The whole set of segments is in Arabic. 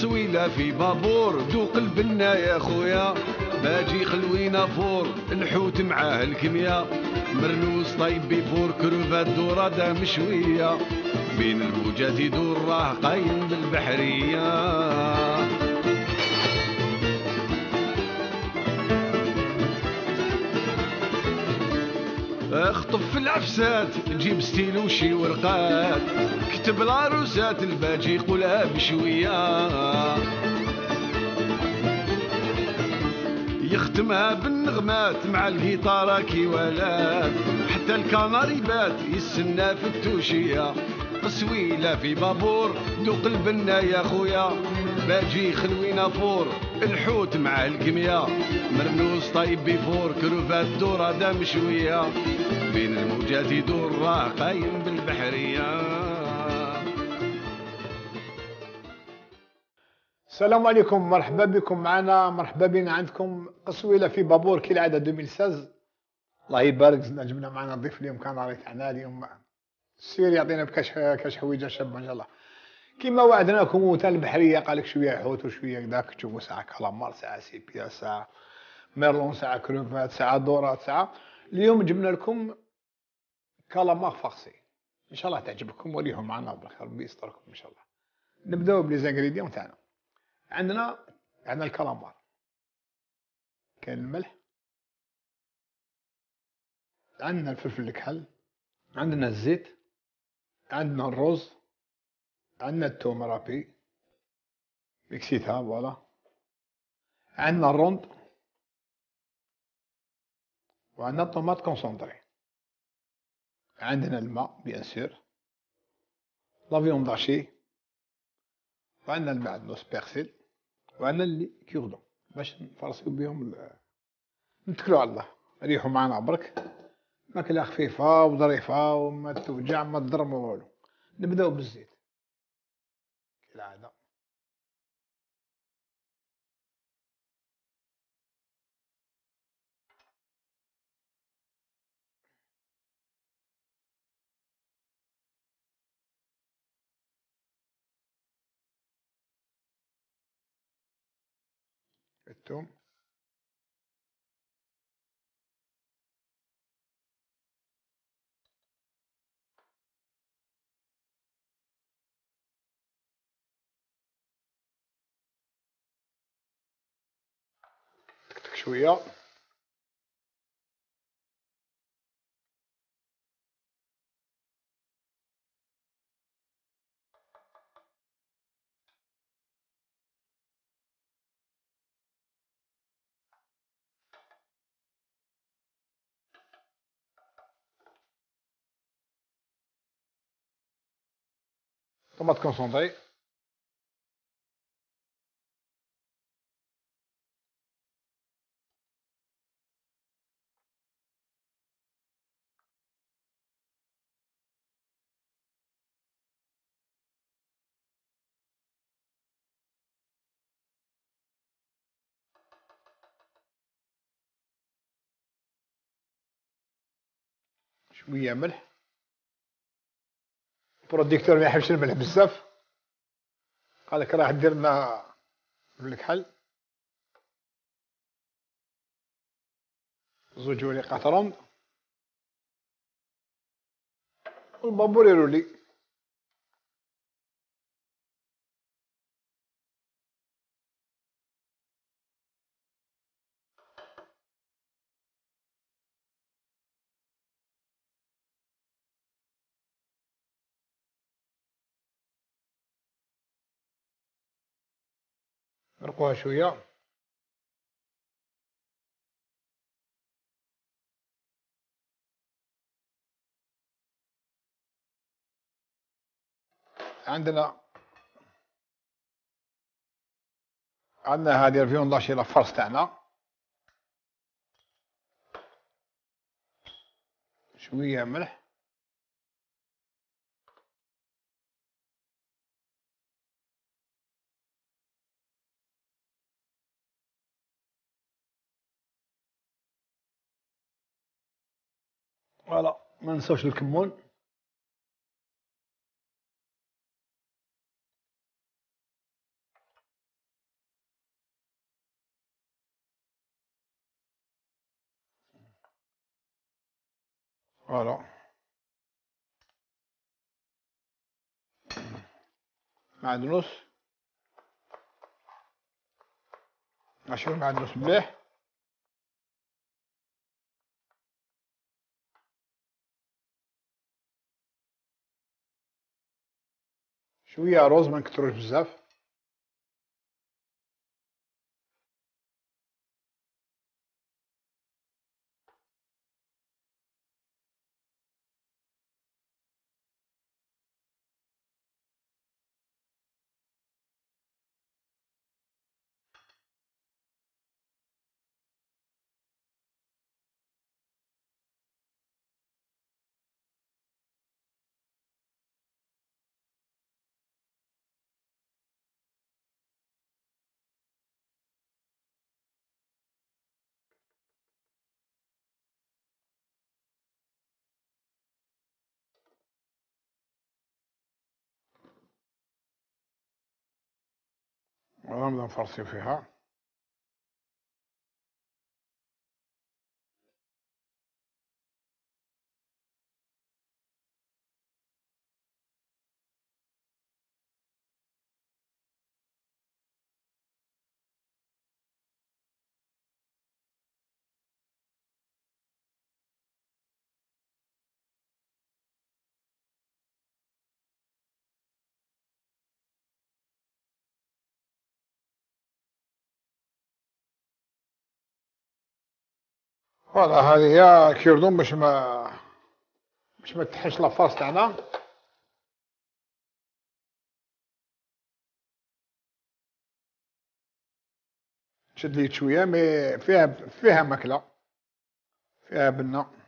تصويلة في بابور. ذوق البنا يا خويا. باجي خلوينا فور. الحوت معاه الكمية مرنوس طيب بيفور كروفات دورة مشوية بين الموجات يدور راه قايم بالبحرية. اخطف في العفسات جيب ستيلو شي ورقات. كتب العروسات الباجي قولها بشوية. يختمها بالنغمات مع الجيتارة كيوالات. حتى الكناري بات يستنى في التوشية. قسويلة في بابور دوق البنا يا خويا. باجي خلوينا فور الحوت مع القمية. مرنوس طيب بيفور كروفات دورة دام شوية. بين الموجات يدور راه قايم بالبحرية. السلام عليكم مرحبا بكم معنا مرحبا بنا عندكم. قصويله في بابور كالعاده 2016 الله يبارك زدنا جبنا معنا ضيف اليوم كان راه تاعنا اليوم السير يعطينا بكاش كاش حويجة شابة إن شاء الله. كما وعدناكم تاع البحرية قال لك شوية حوت وشوية كذاك تشوفوا ساعة كلامار ساعة سيبيا ساعة ميرلون ساعة كروفات ساعة دورات ساعة. اليوم جبنا لكم كالامار فارسي. إن شاء الله تعجبكم وليهم معنا بالخير ربي يستركم إن شاء الله. نبداو بلي تاعنا. عندنا عندنا الكالامار كاين الملح عندنا الفلفل الكحل عندنا الزيت عندنا الرز. عندنا التوم رابي مكسيتها voilà. عندنا الروند وعندنا ال tomate concentrée عندنا الماء bien sûr. la viande hachée وعندنا المعدنوس persil وعندنا cure-dents باش نفرسيو بهم نتكلو على الله. ريحوا معنا برك ماكلة خفيفة وظريفة وما توجع ما تضر ما والو. نبدأو بالزيت. التوم. شوية. الثوم شوية طماط كونسونطري شوية ملح البروديكتور ما يحبش الملح بزاف قال لك راح دير لنا الكحل زوج وريقات رمل والبابور يرولي شوية. عندنا عندنا هذه الفيون داشي لافرس تاعنا شوية ملح. voilà ما نساوش الكمون. voilà معدنوس عشر معدنوس مليح. شوية رز ما نكثروش ونبدأ نفرسي فيها. voilà هذه هي cure-dents باش ما باش ما تحش la farce تاعنا. تشد لي شوية mais فيها فيها ماكلة. فيها بنة.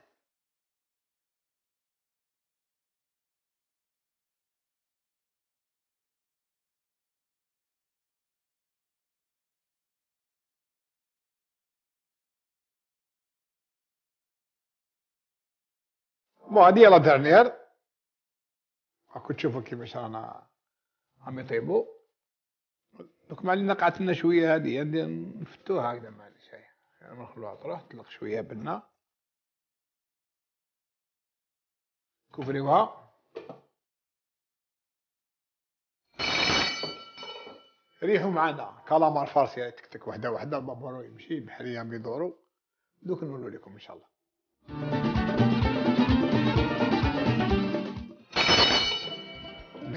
لا ديرنيير راكم تشوفوا كيفاش رانا راهم يطيبوا دوك ما علينا قعدت لنا شوية هادي نفتوها هكذا معليش هاي نخلوها تروح تطلق شوية بنا كوفريوها ريحوا معنا كالامار فارسي تكتك وحده وحده بابورو يمشي بحريه يدوروا دوك نقولوا لكم ان شاء الله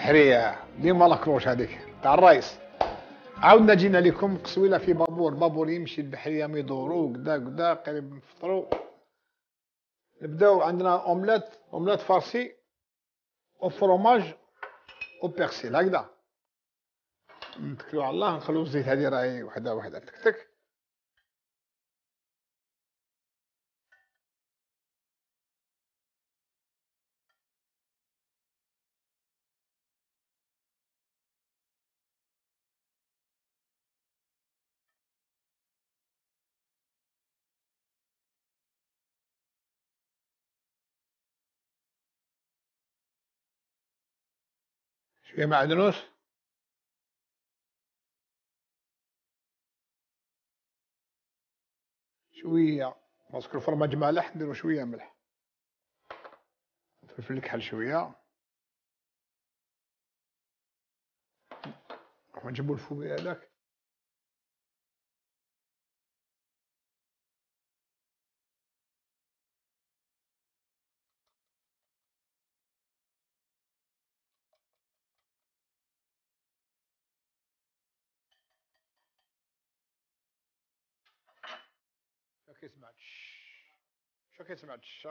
بحرية ديما لاكروش هذيك. تاع الرايس عاودنا جينا لكم قصويلة في بابور. بابور يمشي البحرية يدورو كدا كدا قريب نفطرو نبداو عندنا omelette. omelette farcie au fromage au persil هكذا. نتكلو على الله. نخلو الزيت هذه راهي وحده وحدة. تكتك شوية معدنوس. شوية. parce que ال fromage مالح نديرو شوية ملح. فلفل الكحل شوية. نجيبو ال fumé هذاك. his much. Shook his much.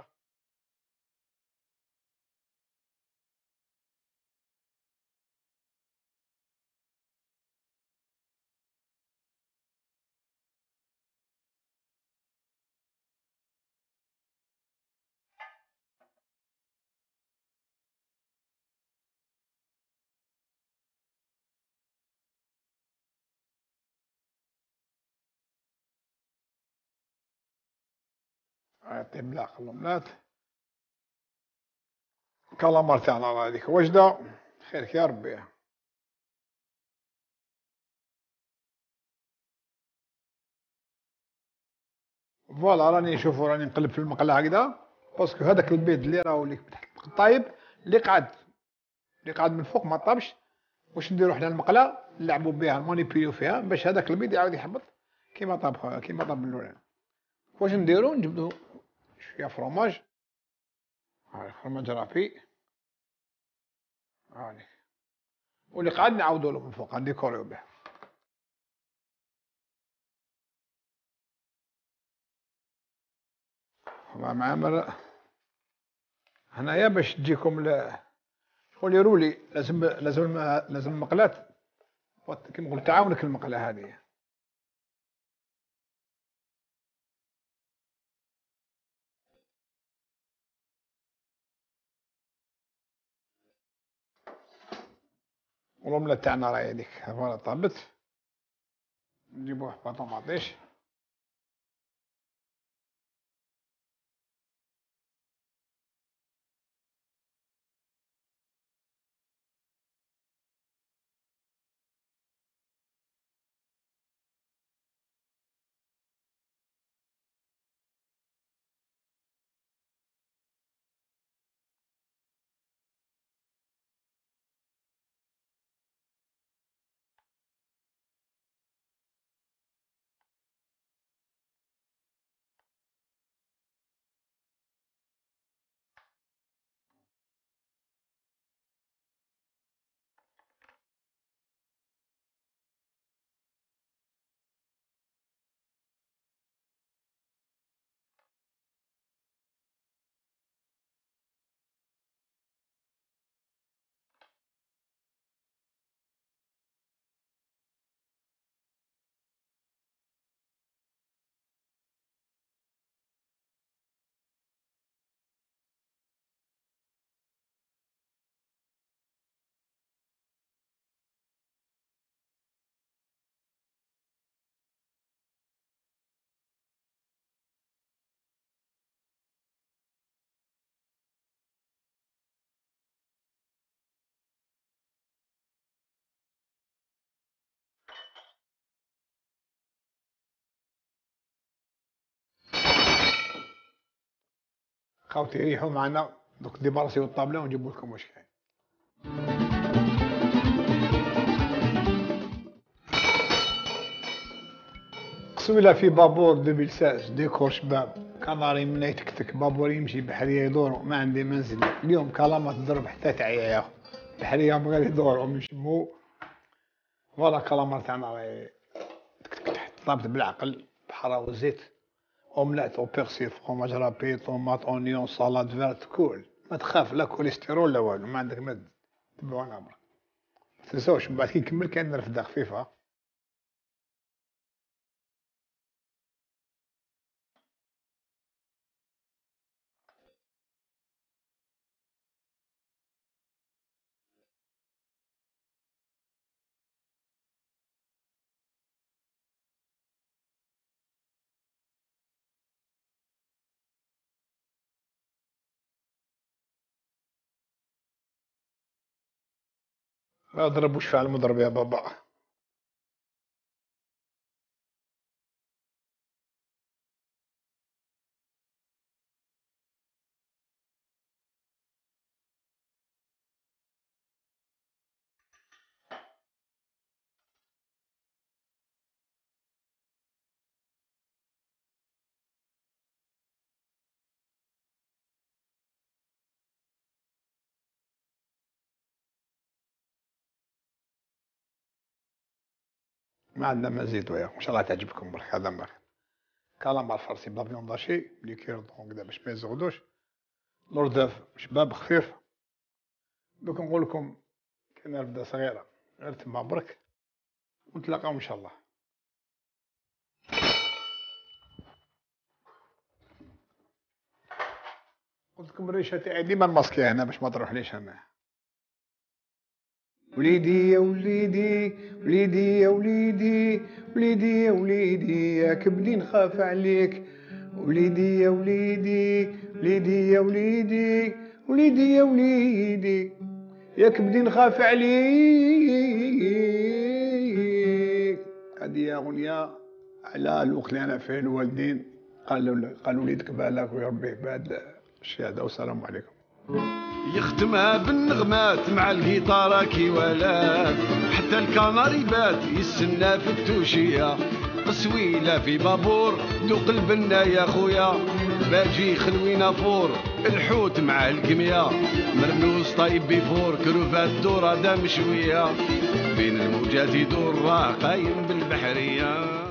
يعطيهم لا قلملات كالامار تاعنا هذيك وجده خيرك يا ربي. فوالا راني شوفوا راني نقلب في المقلة هكذا. باسكو هذاك البيض اللي راهو اللي تحت طايب اللي قعد اللي قعد من فوق ما طابش واش نديرو حنا المقلة؟ نلعبوا بها مانيبيو فيها باش هذاك البيض يعاود يحبط كيما طاب كيما طاب الاولاني واش نديرو؟ نجبدو شوية فروماج هاي fromage râpé. هاني واللي قعد نعاودو له من فوق نديكوريو به. معامل هنايا باش تجيكم شغل يرولي لازم لازم لازم المقلات. كيما نقول تعاونك المقلة هذه. والرملة تاعنا راهي هذيك فوالا طابت. نجيبو حبة طوماطيش خاوتي ريحوا معنا. دوك ديبارسيو الطابلة ونجيبو لكم واش كاين. قسويله في بابور 2016 ديكور شباب. كناري منا يتكتك بابور يمشي بحريه يدور ما عندي منزل. اليوم كلامة تضرب حتى تعيا يا بحريه بغا يدورهم يشمو فوالا كلامة تاعنا راهي تحت طابت بالعقل بحرة وزيت. omelette au persil fromage râpé tomate oignon salade verte كول ما تخاف لا كوليسترول لا والو ما عندك مد تبعونا برك ما تنساوش من بعد كي نكمل كاين رفده خفيفه ما ضربوش فعل مضرب يا بابا. ما عندنا ما نزيدو إن شاء الله تعجبكم برك هذا برك كالامار فرسي بافيون داشي اللي كيرضون كدا باش ما يزغدوش. لورداف شباب خفيف. دوك نقول لكم كاين رفده صغيرة غير تما برك. ونتلاقاو إن شاء الله. قلت لكم الريشه تاعي ديما ماسكيه هنا باش ما تروحليش هنا. وليدي يا وليدي وليدي يا وليدي وليدي يا وليدي يا كبدي نخاف عليك. وليدي يا وليدي وليدي يا وليدي وليدي يا وليدي يا كبدي نخاف عليك. هذه أغنية على الوقت اللي أنا فيه الوالدين قالوا قالوا وليدك بالك ويربيه بعد الشهادة والسلام عليكم. يختمها بالنغمات مع الجيتارة كي ولات حتى الكناري بات يستنى في التوشية قسويلة في بابور دو قلبنا يا خويا. باجي خلوينا فور الحوت مع القمية. مرنوس طيب بيفور كروفات دورة دام شوية بين الموجات يدور راه قايم بالبحرية.